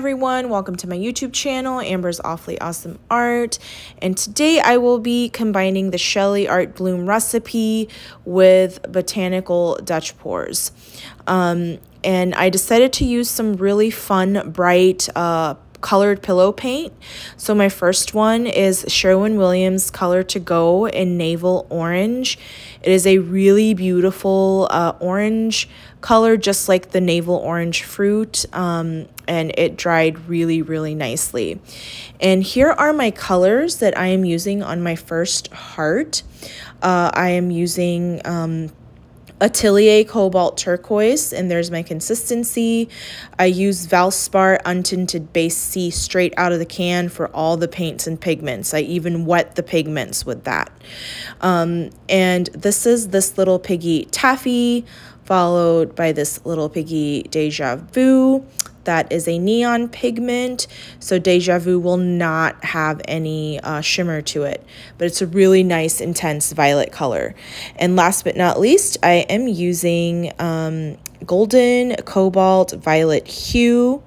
everyone, welcome to my YouTube channel, Amber's Awfully Awesome Art. And today I will be combining the Shelee Art Bloom recipe with botanical Dutch pours. Um, and I decided to use some really fun, bright, uh, colored pillow paint. So my first one is Sherwin-Williams Color to Go in Naval Orange. It is a really beautiful uh, orange color, just like the navel orange fruit, um, and it dried really, really nicely. And here are my colors that I am using on my first heart. Uh, I am using um, Atelier Cobalt Turquoise, and there's my consistency. I use Valspar Untinted Base C straight out of the can for all the paints and pigments. I even wet the pigments with that. Um, and this is this little piggy Taffy, followed by this little piggy Deja Vu that is a neon pigment, so Deja Vu will not have any uh, shimmer to it, but it's a really nice intense violet color. And last but not least, I am using um, golden cobalt violet hue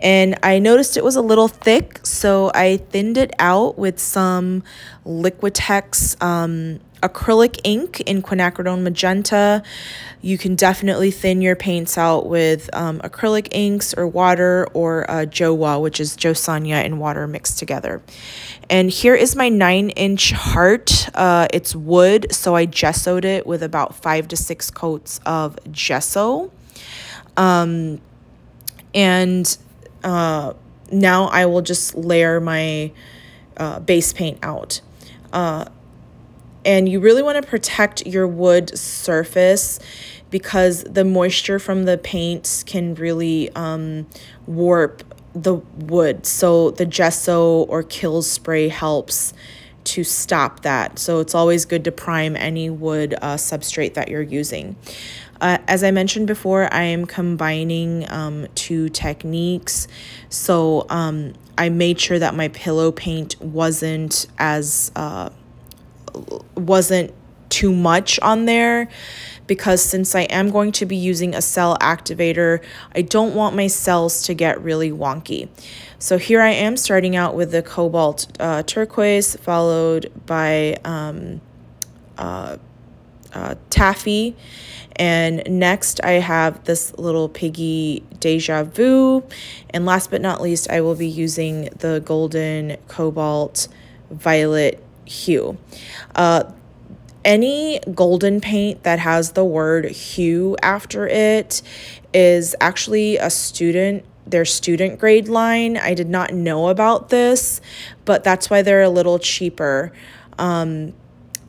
and I noticed it was a little thick so I thinned it out with some Liquitex um, acrylic ink in quinacridone magenta. You can definitely thin your paints out with um, acrylic inks or water or uh, Jowa, which is Jo Sonja and water mixed together. And here is my nine inch heart. Uh, it's wood, so I gessoed it with about five to six coats of gesso. Um, and uh, now I will just layer my uh, base paint out. Uh, and you really want to protect your wood surface because the moisture from the paints can really um, warp the wood. So the gesso or Kilz spray helps to stop that. So it's always good to prime any wood uh, substrate that you're using. Uh, as I mentioned before, I am combining um, two techniques. So um, I made sure that my pillow paint wasn't as uh, wasn't too much on there because since I am going to be using a cell activator, I don't want my cells to get really wonky. So here I am starting out with the cobalt uh, turquoise followed by um, uh, uh, taffy. And next I have this little piggy Deja Vu. And last but not least, I will be using the golden cobalt violet hue. Uh, any golden paint that has the word hue after it is actually a student their student grade line. I did not know about this, but that's why they're a little cheaper. Um,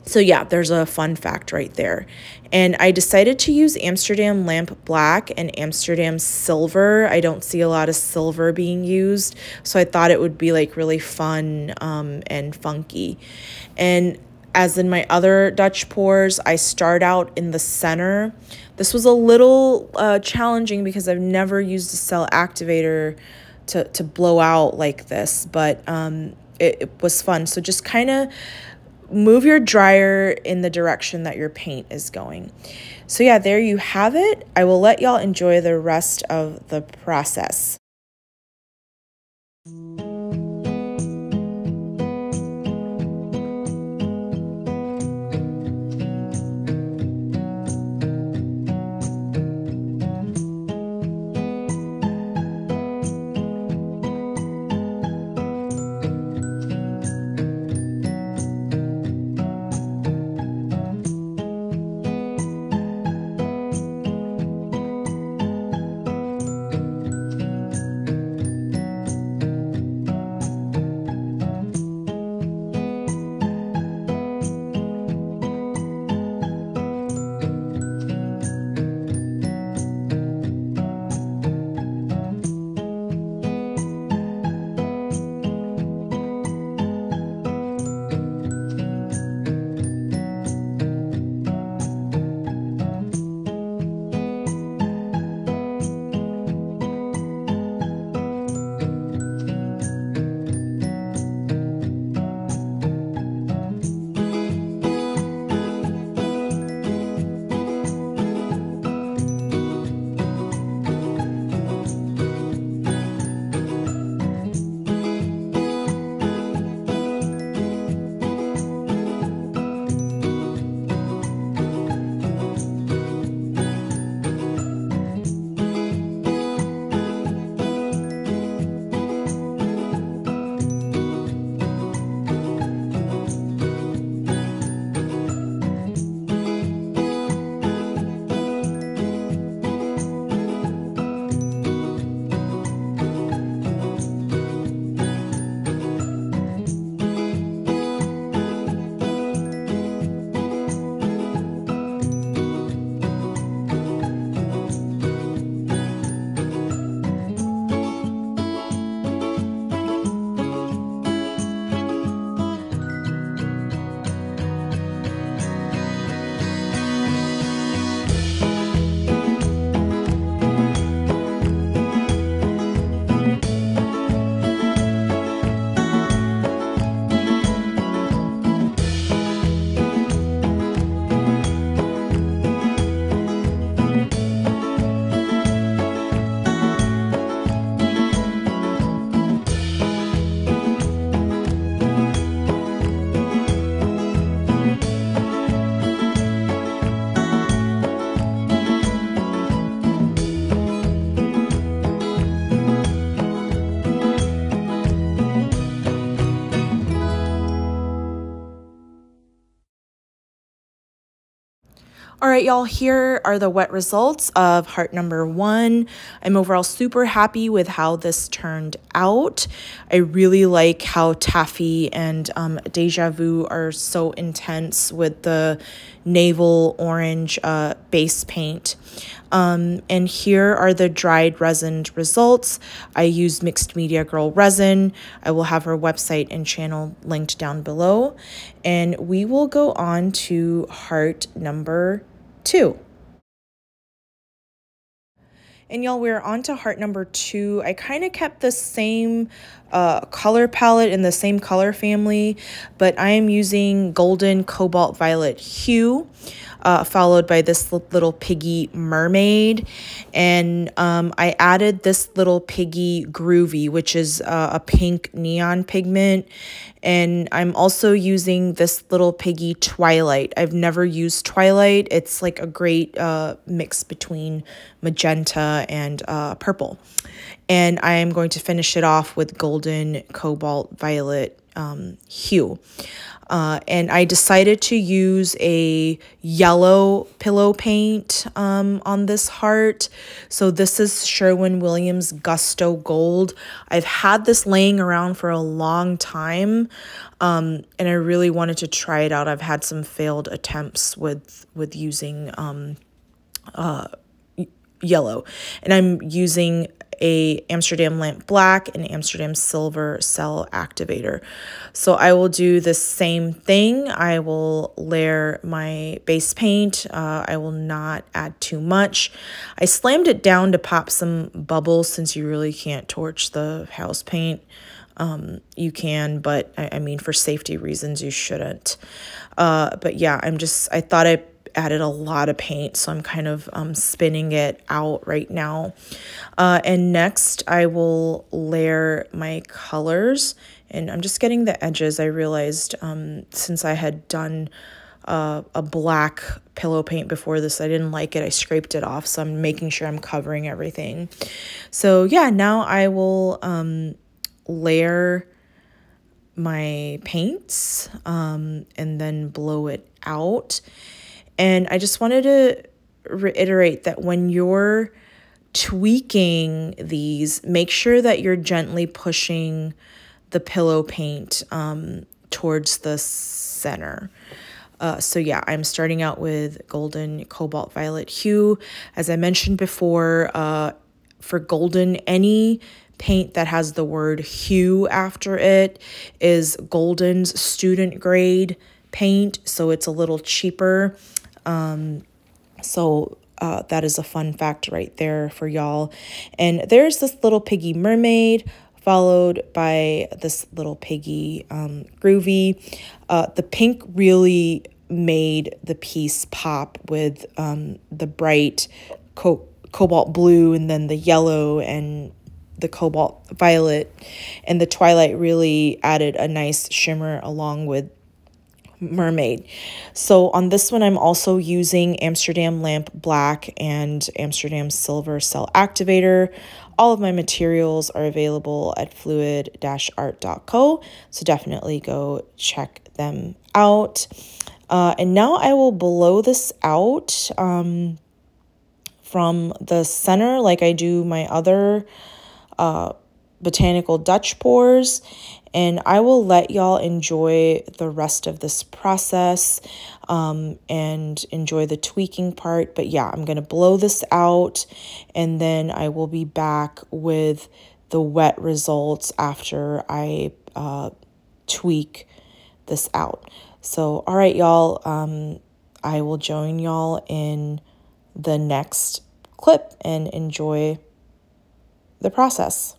so yeah, there's a fun fact right there. And I decided to use Amsterdam Lamp Black and Amsterdam Silver. I don't see a lot of silver being used, so I thought it would be like really fun um, and funky. And as in my other Dutch pours, I start out in the center. This was a little uh, challenging because I've never used a cell activator to, to blow out like this, but um, it, it was fun. So just kind of move your dryer in the direction that your paint is going. So yeah, there you have it. I will let y'all enjoy the rest of the process. Right, y'all, here are the wet results of heart number one. I'm overall super happy with how this turned out. I really like how Taffy and um, Deja Vu are so intense with the navel orange uh, base paint. Um, and here are the dried resin results. I used Mixed Media Girl resin. I will have her website and channel linked down below. And we will go on to heart number two. And y'all, we're on to heart number two. I kind of kept the same uh, color palette in the same color family, but I am using Golden Cobalt Violet Hue uh, followed by this little piggy mermaid. And um, I added this little piggy groovy, which is uh, a pink neon pigment. And I'm also using this little piggy Twilight. I've never used Twilight. It's like a great uh, mix between magenta and uh, purple. And I am going to finish it off with golden cobalt violet um, hue. Uh, and I decided to use a yellow pillow paint um, on this heart. So this is Sherwin-Williams Gusto Gold. I've had this laying around for a long time, um, and I really wanted to try it out. I've had some failed attempts with with using um, uh, yellow, and I'm using a Amsterdam lamp black and Amsterdam silver cell activator. So I will do the same thing. I will layer my base paint. Uh, I will not add too much. I slammed it down to pop some bubbles since you really can't torch the house paint. Um, you can, but I, I mean, for safety reasons, you shouldn't. Uh, but yeah, I'm just, I thought I added a lot of paint, so I'm kind of um, spinning it out right now. Uh, and next, I will layer my colors, and I'm just getting the edges. I realized um, since I had done uh, a black pillow paint before this, I didn't like it. I scraped it off, so I'm making sure I'm covering everything. So yeah, now I will um, layer my paints um, and then blow it out. And I just wanted to reiterate that when you're tweaking these, make sure that you're gently pushing the pillow paint um, towards the center. Uh, so yeah, I'm starting out with golden cobalt violet hue. As I mentioned before, uh, for golden, any paint that has the word hue after it is Golden's student grade paint, so it's a little cheaper. Um, so uh, that is a fun fact right there for y'all. And there's this little piggy mermaid followed by this little piggy um, groovy. Uh, the pink really made the piece pop with um, the bright co cobalt blue and then the yellow and the cobalt violet and the twilight really added a nice shimmer along with mermaid. So on this one, I'm also using Amsterdam Lamp Black and Amsterdam Silver Cell Activator. All of my materials are available at fluid-art.co, so definitely go check them out. Uh, and now I will blow this out um, from the center like I do my other uh, botanical Dutch pours and I will let y'all enjoy the rest of this process um, and enjoy the tweaking part. But yeah, I'm going to blow this out and then I will be back with the wet results after I uh, tweak this out. So, all right, y'all, um, I will join y'all in the next clip and enjoy the process.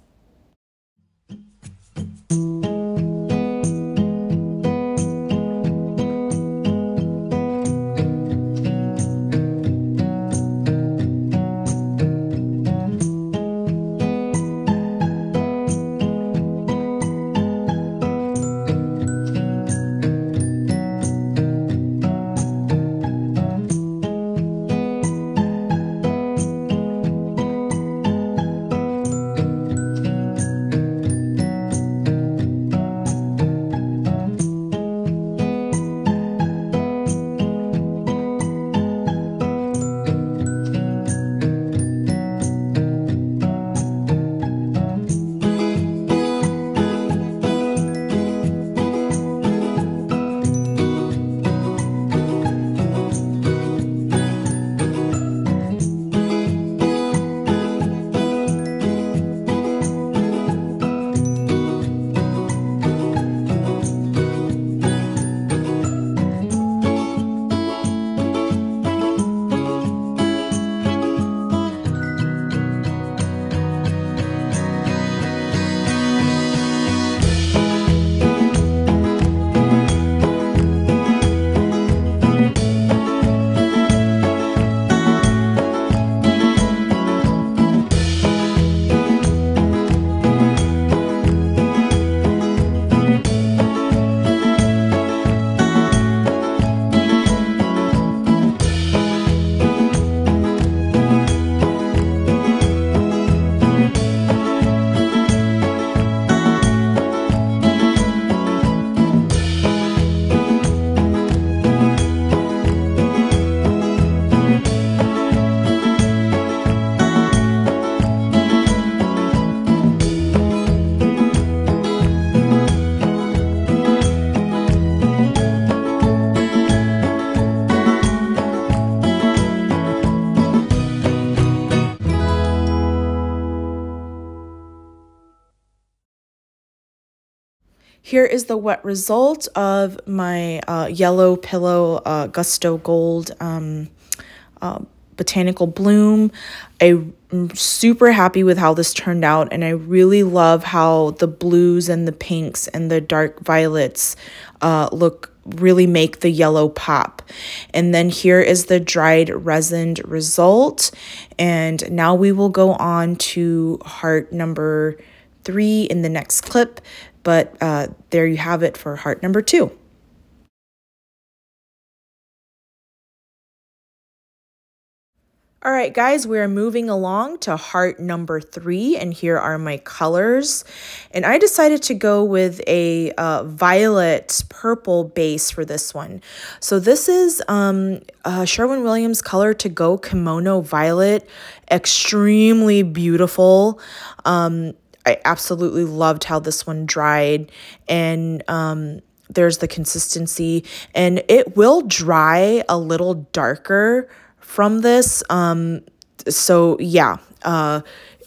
Here is the wet result of my uh, yellow pillow uh, Gusto Gold um, uh, Botanical Bloom. I'm super happy with how this turned out and I really love how the blues and the pinks and the dark violets uh, look really make the yellow pop. And then here is the dried resined result. And now we will go on to heart number three in the next clip. But uh, there you have it for heart number two. All right, guys, we're moving along to heart number three, and here are my colors. And I decided to go with a uh, violet purple base for this one. So this is um, uh, Sherwin-Williams Color to Go Kimono Violet. Extremely beautiful. Um, I absolutely loved how this one dried, and um, there's the consistency, and it will dry a little darker from this. Um, so yeah, uh,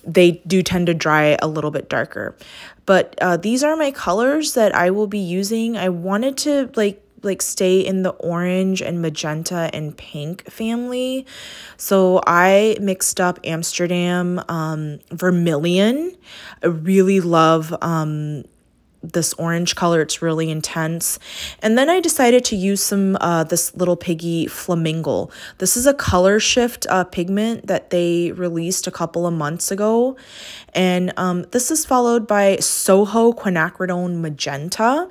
they do tend to dry a little bit darker. But uh, these are my colors that I will be using. I wanted to like like stay in the orange and magenta and pink family. So I mixed up Amsterdam um, vermilion. I really love um, this orange color. It's really intense. And then I decided to use some uh, this little piggy flamingo. This is a color shift uh, pigment that they released a couple of months ago. And um, this is followed by Soho Quinacridone Magenta.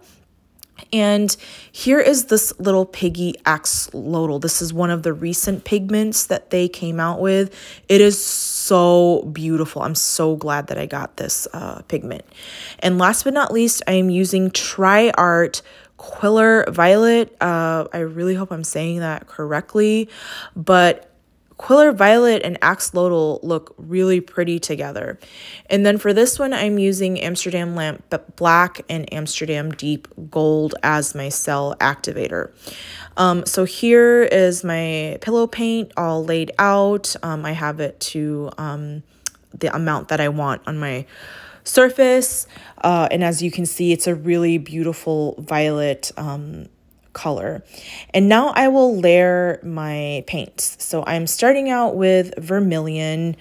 And here is this little piggy axolotl. This is one of the recent pigments that they came out with. It is so beautiful. I'm so glad that I got this uh, pigment. And last but not least, I am using TriArt Quiller Violet. Uh, I really hope I'm saying that correctly, but Quiller Violet and Axolotl look really pretty together. And then for this one, I'm using Amsterdam Lamp Black and Amsterdam Deep Gold as my cell activator. Um, so here is my pillow paint all laid out. Um, I have it to um, the amount that I want on my surface. Uh, and as you can see, it's a really beautiful violet um, color. And now I will layer my paints. So I'm starting out with vermilion.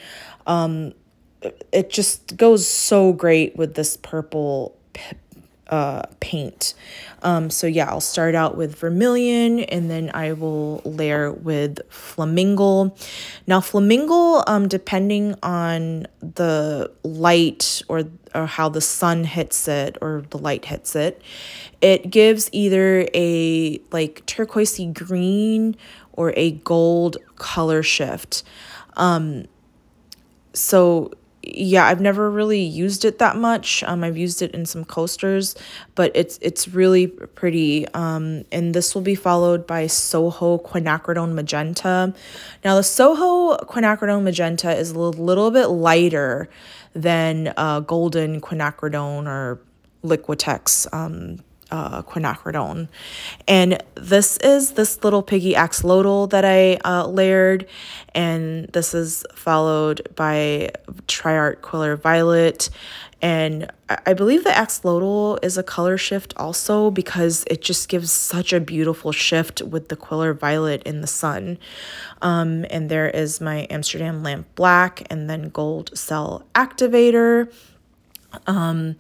Um, it just goes so great with this purple uh, paint. Um, so yeah, I'll start out with vermilion and then I will layer with flamingo. Now flamingo, um, depending on the light or, or how the sun hits it or the light hits it, it gives either a like turquoisey green or a gold color shift. Um, so yeah, I've never really used it that much. Um, I've used it in some coasters, but it's it's really pretty. Um, and this will be followed by Soho Quinacridone Magenta. Now the Soho Quinacridone Magenta is a little, bit lighter than uh, Golden Quinacridone or Liquitex um, uh, quinacridone. And this is this little piggy axolotl that I uh, layered. And this is followed by TriArt Quiller Violet. And I believe the axolotl is a color shift also because it just gives such a beautiful shift with the Quiller Violet in the sun. Um, and there is my Amsterdam Lamp Black and then Gold Cell Activator. Um,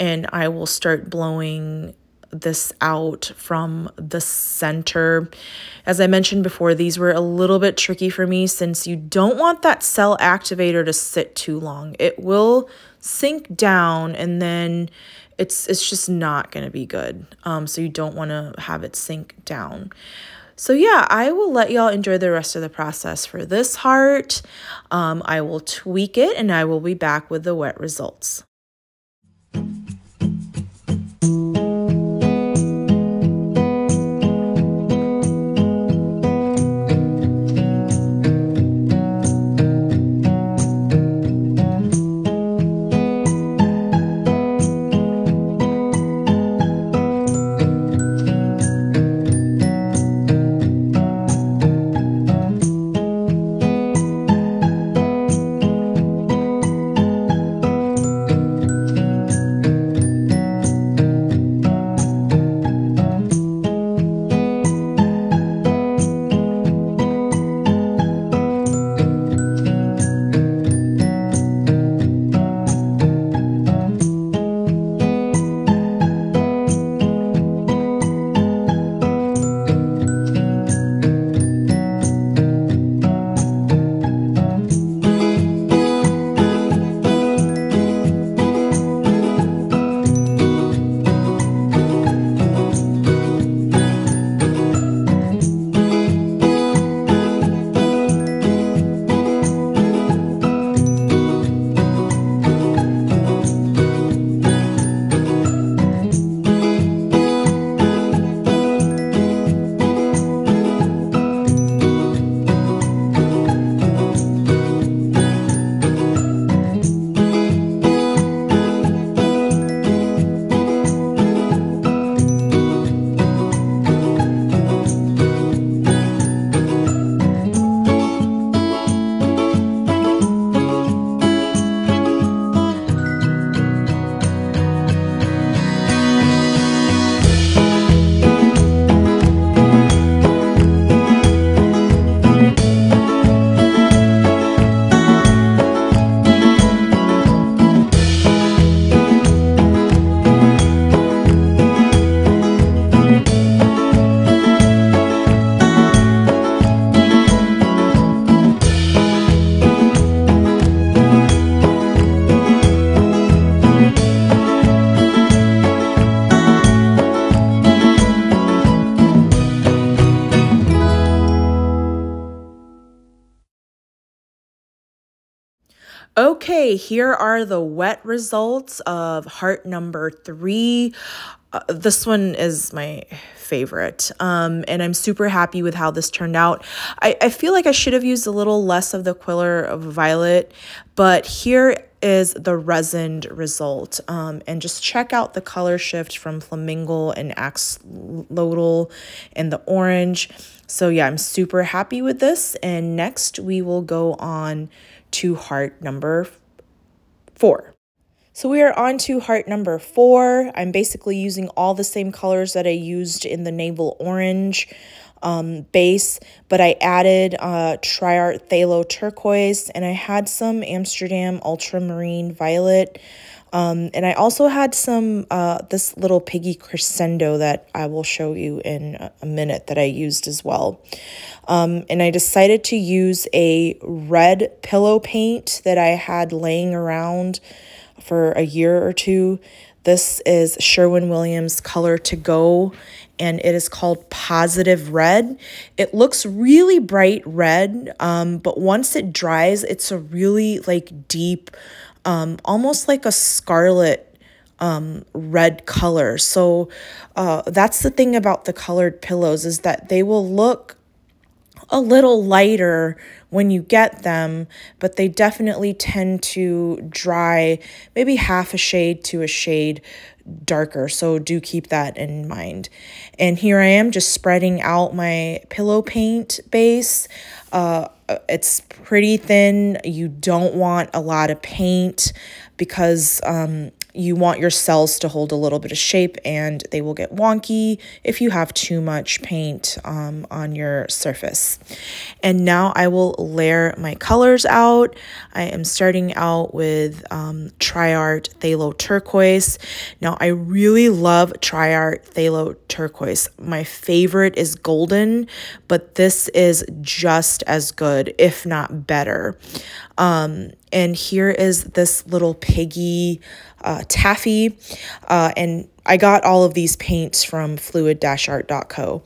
and I will start blowing this out from the center. As I mentioned before, these were a little bit tricky for me since you don't want that cell activator to sit too long. It will sink down and then it's it's just not going to be good. Um, so you don't want to have it sink down. So yeah, I will let y'all enjoy the rest of the process for this heart. Um, I will tweak it and I will be back with the wet results. Here are the wet results of heart number three. Uh, this one is my favorite. Um, and I'm super happy with how this turned out. I, I feel like I should have used a little less of the Quiller of Violet, but here is the resined result. Um, and just check out the color shift from Flamingo and Axolotl and the orange. So yeah, I'm super happy with this. And next we will go on to heart number four. So we are on to heart number four. I'm basically using all the same colors that I used in the navel orange um, base, but I added uh, Tri-Art Phthalo Turquoise and I had some Amsterdam Ultramarine Violet. Um, and I also had some, uh, this little piggy crescendo that I will show you in a minute that I used as well. Um, and I decided to use a red pillow paint that I had laying around for a year or two. This is Sherwin Williams Color to Go, and it is called Positive Red. It looks really bright red, um, but once it dries, it's a really like deep, um, almost like a scarlet um, red color. So uh, that's the thing about the colored pillows is that they will look a little lighter when you get them, but they definitely tend to dry maybe half a shade to a shade darker. So do keep that in mind. And here I am just spreading out my pillow paint base. Uh, it's pretty thin. You don't want a lot of paint because um, you want your cells to hold a little bit of shape and they will get wonky if you have too much paint um, on your surface. And now I will layer my colors out. I am starting out with um, Tri-Art Phthalo Turquoise. Now I really love Tri-Art Phthalo Turquoise. My favorite is Golden, but this is just as good, if not better. Um, and here is this little piggy uh, taffy. Uh, and I got all of these paints from fluid-art.co.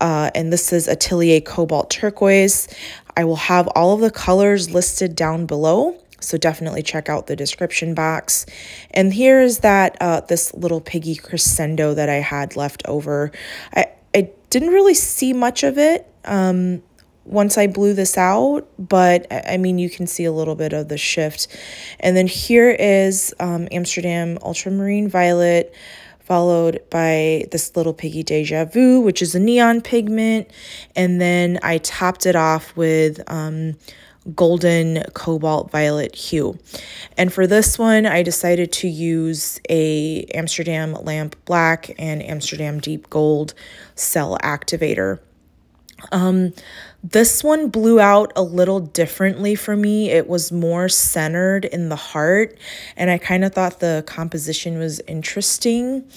Uh, and this is Atelier Cobalt Turquoise. I will have all of the colors listed down below. So definitely check out the description box. And here is that, uh, this little piggy crescendo that I had left over. I, I didn't really see much of it. Um, once I blew this out, but I mean, you can see a little bit of the shift. And then here is um, Amsterdam Ultramarine Violet, followed by this little piggy Deja Vu, which is a neon pigment. And then I topped it off with um, golden cobalt violet hue. And for this one, I decided to use a Amsterdam Lamp Black and Amsterdam Deep Gold cell activator. Um, this one blew out a little differently for me. It was more centered in the heart, and I kind of thought the composition was interesting.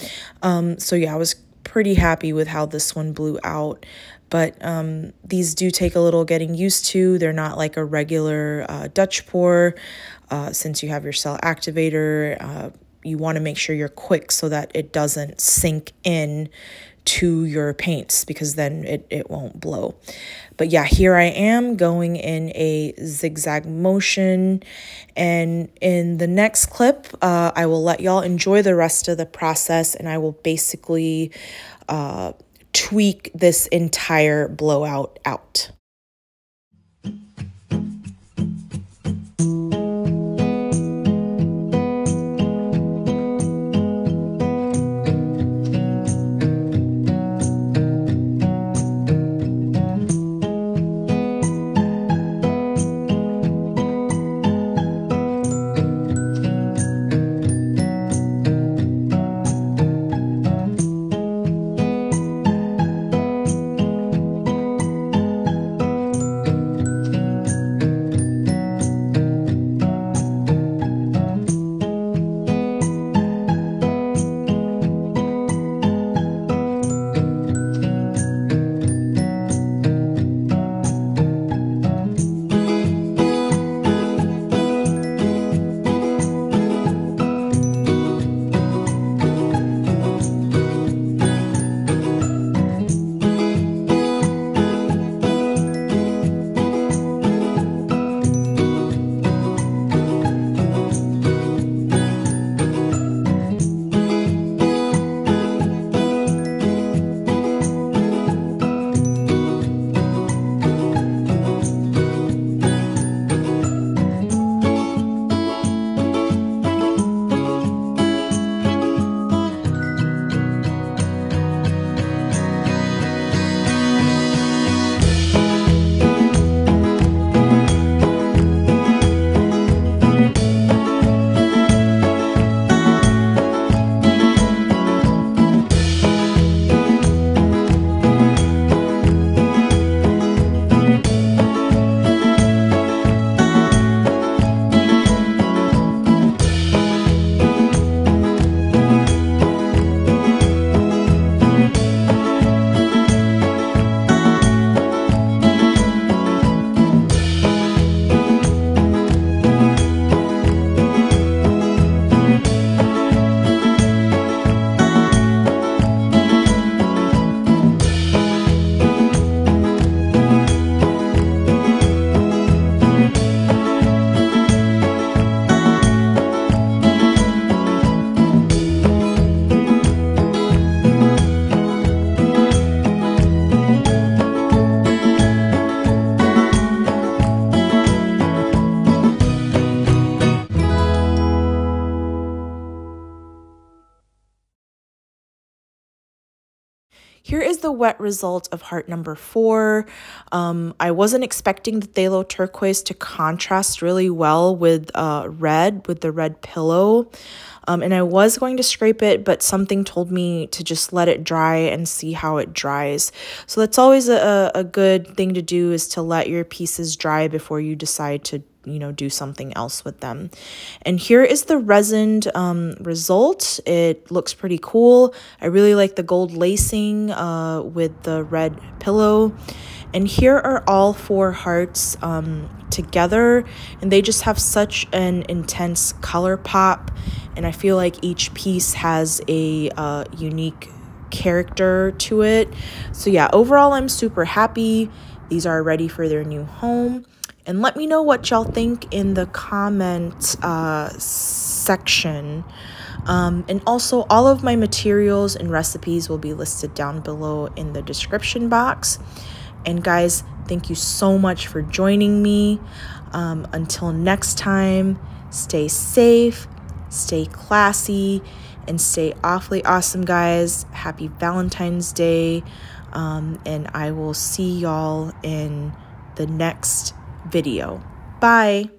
Um, so yeah, I was pretty happy with how this one blew out. But um, these do take a little getting used to. They're not like a regular uh, Dutch pour. Uh, since you have your cell activator, uh, you want to make sure you're quick so that it doesn't sink in to your paints because then it, it won't blow. But yeah, here I am going in a zigzag motion. And in the next clip, uh, I will let y'all enjoy the rest of the process and I will basically uh, tweak this entire blowout out. Here is the wet result of heart number four. Um, I wasn't expecting the phthalo turquoise to contrast really well with uh, red, with the red pillow. Um, and I was going to scrape it, but something told me to just let it dry and see how it dries. So that's always a, a good thing to do is to let your pieces dry before you decide to you know do something else with them. And here is the resined um, result. It looks pretty cool. I really like the gold lacing uh, with the red pillow. And here are all four hearts um, together and they just have such an intense color pop. And i feel like each piece has a uh, unique character to it. So yeah overall i'm super happy. These are ready for their new home and let me know what y'all think in the comment uh, section. Um, and also, all of my materials and recipes will be listed down below in the description box. And guys, thank you so much for joining me. Um, until next time, stay safe, stay classy, and stay awfully awesome, guys. Happy Valentine's Day. Um, and I will see y'all in the next video. Bye.